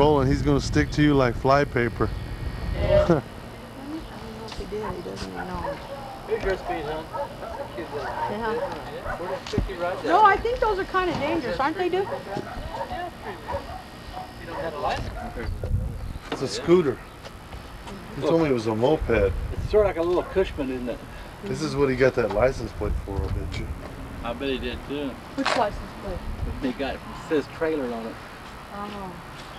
rolling, he's gonna stick to you like flypaper. Yeah. I don't know if he did. He doesn't even know. Here's your speed, huh? Yeah. We're just 50. No, I think those are kind of dangerous, aren't they, dude? You don't have a license. It's a scooter. He told me it was a moped. It's sort of like a little Cushman, isn't it? This is what he got that license plate for, I bet you. I bet he did too. Which license plate? He got it says trailer on it. Oh.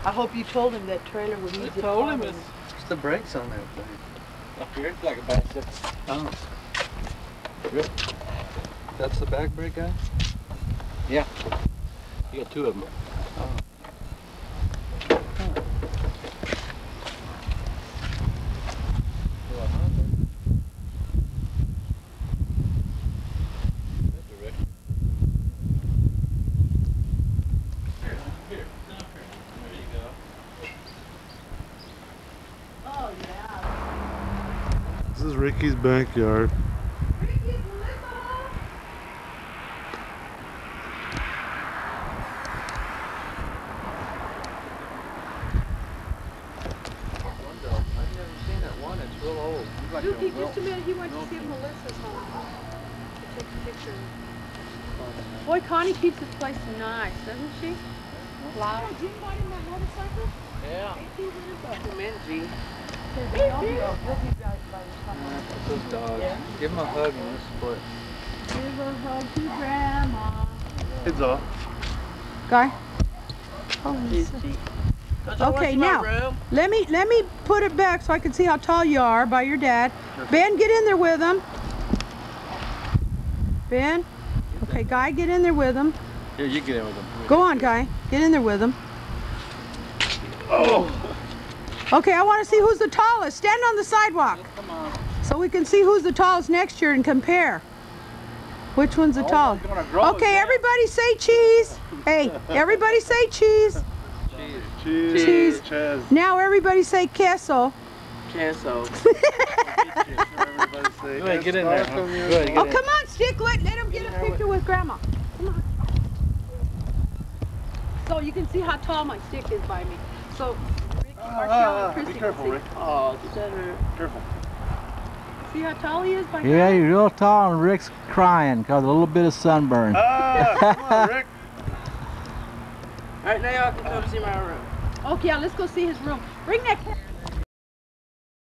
I hope you told him that trailer would I easy told him to it's the brakes on that thing? up here. It's like a bicycle. Oh. That's the back brake guy? Yeah. You got two of them. Oh, yeah. This is Ricky's backyard. I've never seen that one. It's real old. It's like Dude, a he, just a minute, he went to see Melissa's home. To take a picture. Boy, Connie keeps this place nice, doesn't she? Loud. Did you invite him that motorcycle? Yeah. Documentary. Those dogs. Give him a hug and this foot. Give a hug to Grandma. It's off. Guy? Oh, Okay, now, let me, let me put it back so I can see how tall you are by your dad. Ben, get in there with him. Ben? Okay, Guy, get in there with him. Here, you get in with them. Go on, Guy. Get in there with him. Oh! Okay, I want to see who's the tallest. Stand on the sidewalk Come on. So we can see who's the tallest next year and compare. Which one's the Oh, tallest? it's gonna grow Okay, again. everybody say cheese. Hey, everybody say cheese. Cheese. Cheese. Chaz. Now everybody say queso. Cancel. Everybody Go ahead, get in there. Huh? dark Go ahead, get Oh, in. come on, Stick. Let, let him get a picture with Grandma. Come on. So you can see how tall my stick is by me. So, Rick, Marcel, ah, and be careful. Rick. Oh, does that hurt? Careful. See how tall he is by Yeah, me? you're real tall and Rick's crying because a little bit of sunburn. Ah, come on, Rick. All right, now y'all can come see my room. Okay, let's go see his room. Bring that camera.